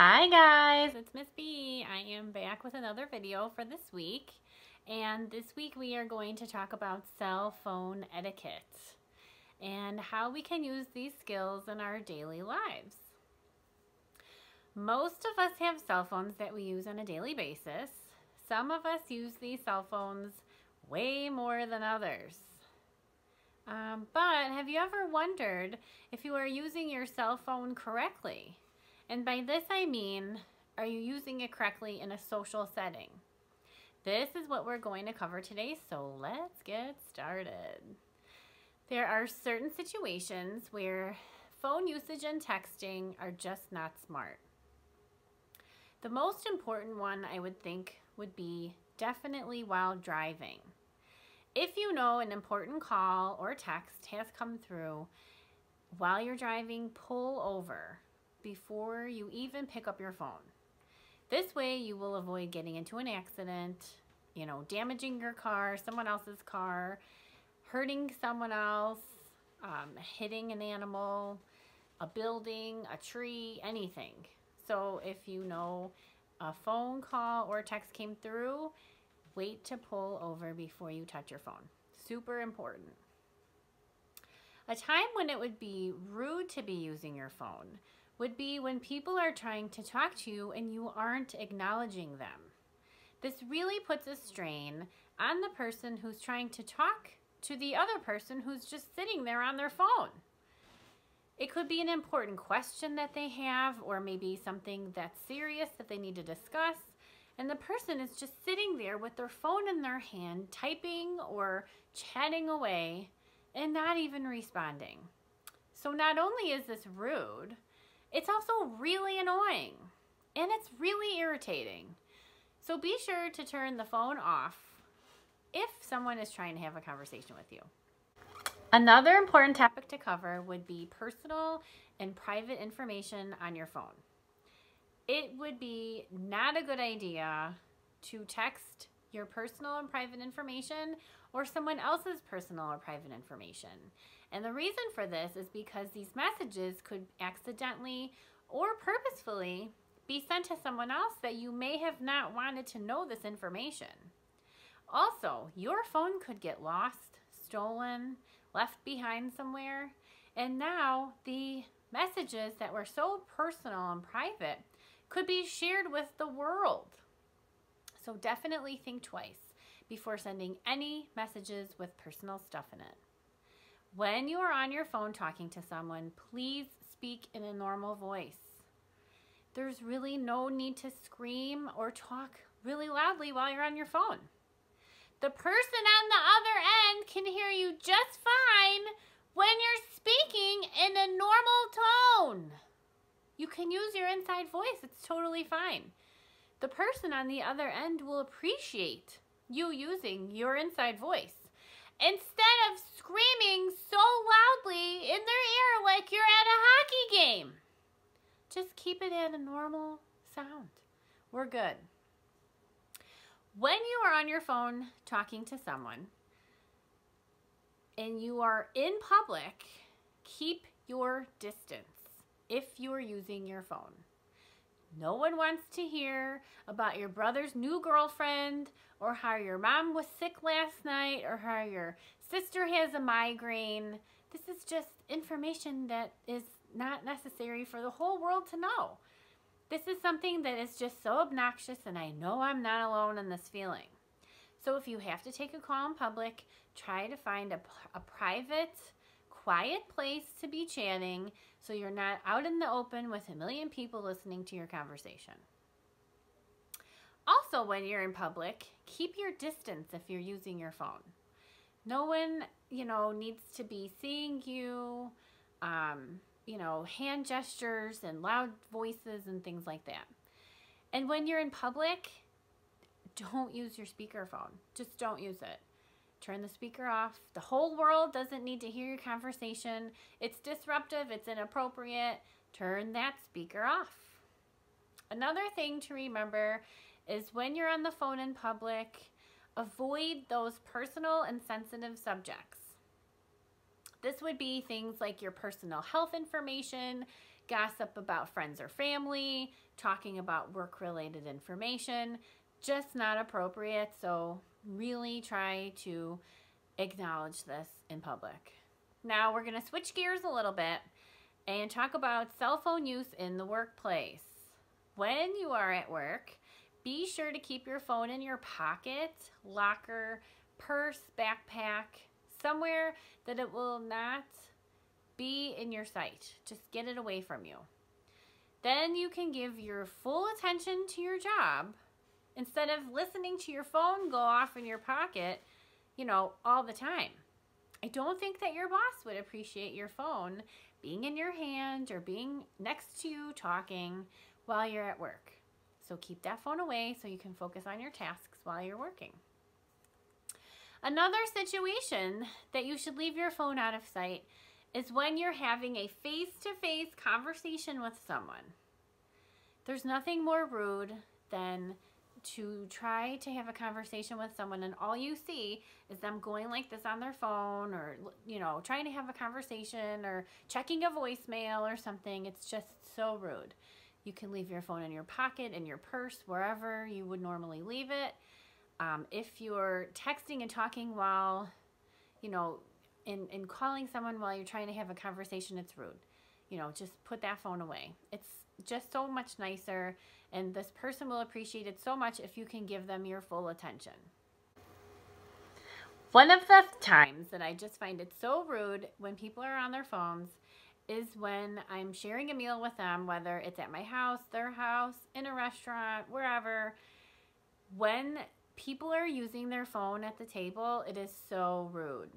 Hi guys, it's Miss B. I am back with another video for this week. And this week we are going to talk about cell phone etiquette and how we can use these skills in our daily lives. Most of us have cell phones that we use on a daily basis. Some of us use these cell phones way more than others. Um, but have you ever wondered if you are using your cell phone correctly? And by this I mean, are you using it correctly in a social setting? This is what we're going to cover today, so let's get started. There are certain situations where phone usage and texting are just not smart. The most important one I would think would be definitely while driving. If you know an important call or text has come through while you're driving, pull over before you even pick up your phone. This way you will avoid getting into an accident, you know, damaging your car, someone else's car, hurting someone else, um, hitting an animal, a building, a tree, anything. So if you know a phone call or text came through, wait to pull over before you touch your phone. Super important. A time when it would be rude to be using your phone would be when people are trying to talk to you and you aren't acknowledging them. This really puts a strain on the person who's trying to talk to the other person who's just sitting there on their phone. It could be an important question that they have, or maybe something that's serious that they need to discuss. And the person is just sitting there with their phone in their hand, typing or chatting away, and not even responding. So, not only is this rude, it's also really annoying and it's really irritating. So be sure to turn the phone off if someone is trying to have a conversation with you. Another important topic to cover would be personal and private information on your phone. It would be not a good idea to text your personal and private information or someone else's personal or private information. And the reason for this is because these messages could accidentally or purposefully be sent to someone else that you may have not wanted to know this information. Also, your phone could get lost, stolen, left behind somewhere, and now the messages that were so personal and private could be shared with the world. So definitely think twice before sending any messages with personal stuff in it. When you are on your phone talking to someone, please speak in a normal voice. There's really no need to scream or talk really loudly while you're on your phone. The person on the other end can hear you just fine when you're speaking in a normal tone. You can use your inside voice, it's totally fine. The person on the other end will appreciate you using your inside voice instead of screaming so loudly in their ear like you're at a hockey game. Just keep it at a normal sound. We're good. When you are on your phone talking to someone and you are in public, keep your distance if you are using your phone. No one wants to hear about your brother's new girlfriend or how your mom was sick last night or how your sister has a migraine. This is just information that is not necessary for the whole world to know. This is something that is just so obnoxious and I know I'm not alone in this feeling. So if you have to take a call in public, try to find a, a private, quiet place to be chatting so you're not out in the open with a million people listening to your conversation. Also, when you're in public, keep your distance if you're using your phone. No one, you know, needs to be seeing you, um, you know, hand gestures and loud voices and things like that. And when you're in public, don't use your speakerphone. Just don't use it. Turn the speaker off. The whole world doesn't need to hear your conversation. It's disruptive, it's inappropriate. Turn that speaker off. Another thing to remember is when you're on the phone in public, avoid those personal and sensitive subjects. This would be things like your personal health information, gossip about friends or family, talking about work related information, just not appropriate. So, really try to acknowledge this in public. Now, we're going to switch gears a little bit and talk about cell phone use in the workplace. When you are at work, be sure to keep your phone in your pocket, locker, purse, backpack, somewhere that it will not be in your sight. Just get it away from you. Then you can give your full attention to your job instead of listening to your phone go off in your pocket, you know, all the time. I don't think that your boss would appreciate your phone being in your hand or being next to you talking while you're at work. So keep that phone away so you can focus on your tasks while you're working. Another situation that you should leave your phone out of sight is when you're having a face to face conversation with someone. There's nothing more rude than to try to have a conversation with someone and all you see is them going like this on their phone or you know trying to have a conversation or checking a voicemail or something. It's just so rude. You can leave your phone in your pocket in your purse wherever you would normally leave it. Um, if you're texting and talking while you know in, in calling someone while you're trying to have a conversation it's rude. You know just put that phone away. It's just so much nicer and this person will appreciate it so much if you can give them your full attention. One of the times that I just find it so rude when people are on their phones is when I'm sharing a meal with them, whether it's at my house, their house, in a restaurant, wherever. When people are using their phone at the table, it is so rude.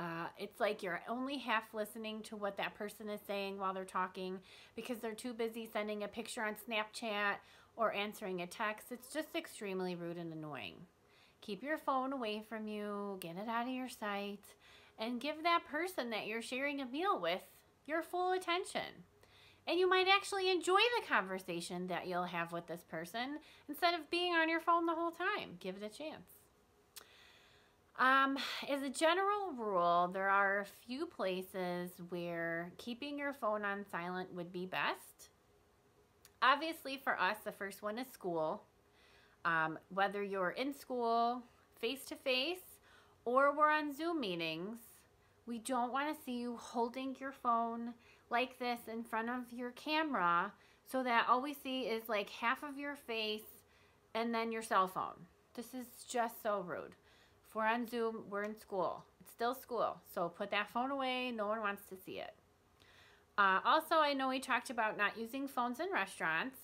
Uh, it's like you're only half listening to what that person is saying while they're talking because they're too busy sending a picture on Snapchat or answering a text. It's just extremely rude and annoying. Keep your phone away from you, get it out of your sight, and give that person that you're sharing a meal with your full attention. And you might actually enjoy the conversation that you'll have with this person instead of being on your phone the whole time. Give it a chance. Um, as a general rule, there are a few places where keeping your phone on silent would be best. Obviously, for us, the first one is school. Um, whether you're in school, face to face, or we're on Zoom meetings, we don't want to see you holding your phone like this in front of your camera so that all we see is like half of your face and then your cell phone. This is just so rude. If we're on Zoom, we're in school. It's still school. So put that phone away. No one wants to see it. Uh, also, I know we talked about not using phones in restaurants.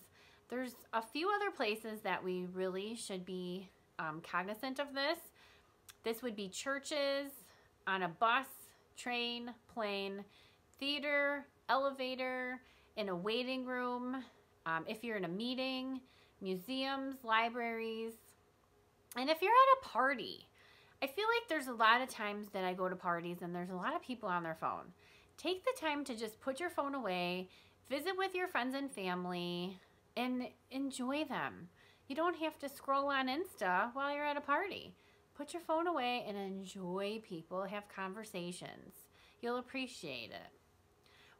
There's a few other places that we really should be um, cognizant of this. This would be churches, on a bus, train, plane, theater, elevator, in a waiting room, um, if you're in a meeting, museums, libraries, and if you're at a party. I feel like there's a lot of times that I go to parties and there's a lot of people on their phone. Take the time to just put your phone away, visit with your friends and family, and enjoy them. You don't have to scroll on Insta while you're at a party. Put your phone away and enjoy people, have conversations. You'll appreciate it.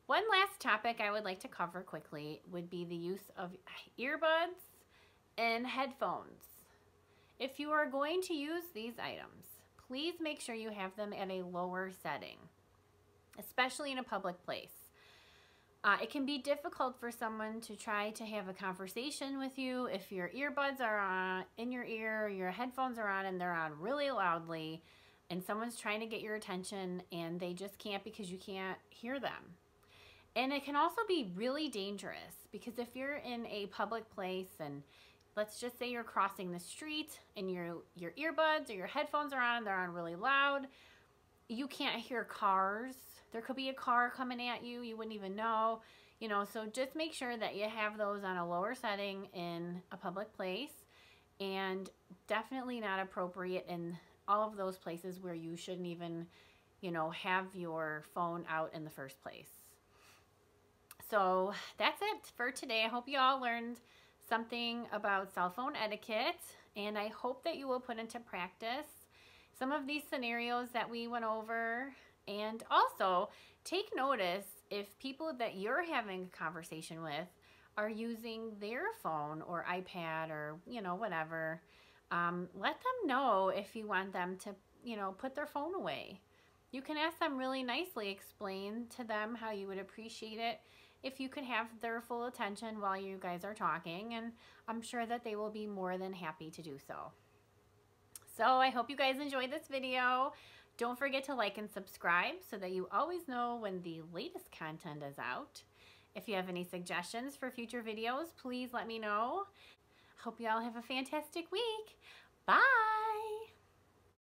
One last topic I would like to cover quickly would be the use of earbuds and headphones. If you are going to use these items, please make sure you have them at a lower setting, especially in a public place. Uh, it can be difficult for someone to try to have a conversation with you if your earbuds are on in your ear, your headphones are on and they're on really loudly, and someone's trying to get your attention and they just can't because you can't hear them. And it can also be really dangerous because if you're in a public place and let's just say you're crossing the street and your your earbuds or your headphones are on, they're on really loud. You can't hear cars. There could be a car coming at you, you wouldn't even know. You know, so just make sure that you have those on a lower setting in a public place and definitely not appropriate in all of those places where you shouldn't even, you know, have your phone out in the first place. So that's it for today. I hope you all learned something about cell phone etiquette, and I hope that you will put into practice some of these scenarios that we went over. And also, take notice if people that you're having a conversation with are using their phone or iPad or, you know, whatever, um, let them know if you want them to, you know, put their phone away. You can ask them really nicely, explain to them how you would appreciate it if you could have their full attention while you guys are talking, and I'm sure that they will be more than happy to do so. So I hope you guys enjoyed this video. Don't forget to like and subscribe so that you always know when the latest content is out. If you have any suggestions for future videos, please let me know. Hope you all have a fantastic week. Bye!